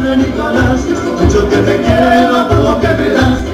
Nicolás. Mucho que te quiero por lo que me das,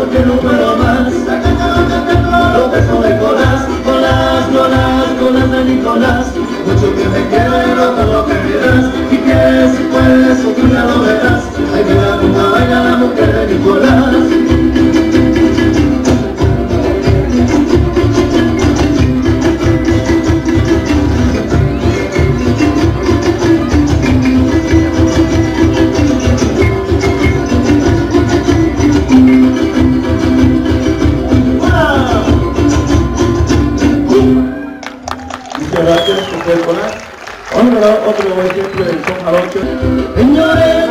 porque no puedo más. Los besos de Colás, Colás, Colás, Colás de Nicolás. Mucho que te quiero gracias por ser con. Vamos a dar otro ejemplo del son jarocho. Señores,